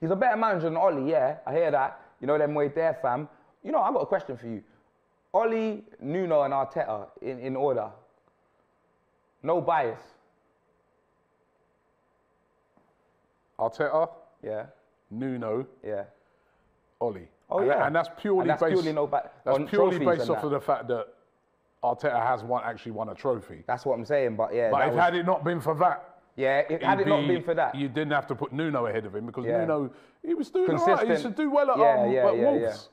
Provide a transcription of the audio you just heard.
He's a better manager than Ollie, yeah. I hear that. You know them way there, fam. You know, I've got a question for you. Ollie, Nuno, and Arteta in, in order. No bias. Arteta, Yeah, Nuno, yeah. Ollie. Oh, and, yeah. and that's purely And that's based. purely no ba- that's on purely based off that. of the fact that Arteta has won actually won a trophy. That's what I'm saying. But yeah, But if was- had it not been for that, yeah, it, had it not been for that, you didn't have to put Nuno ahead of him because Yeah. Nuno he was doing all right. He used to do well at, Yeah, um, yeah, at Wolves.